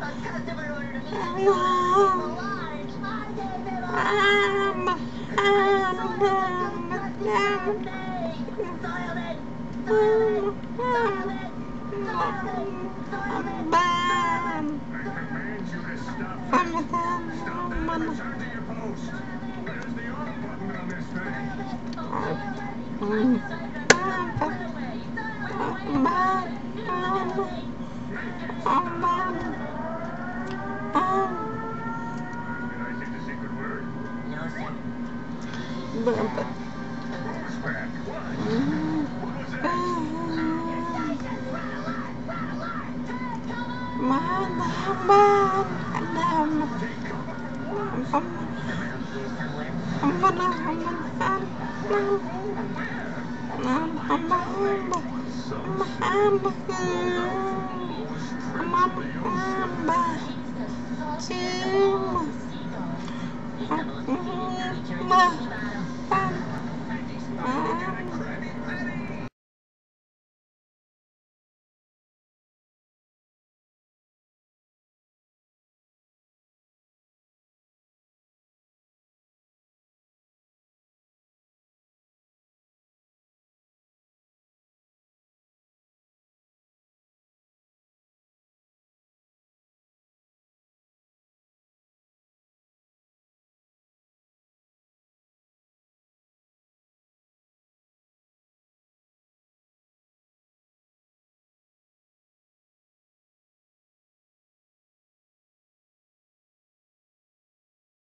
Customer ordered a mystery large. I no, sir. But, but. Man, man, man. I'm, I'm gonna, I'm gonna, I'm, I'm, I'm, I'm, I'm, I'm, I'm, I'm, I'm, Tim.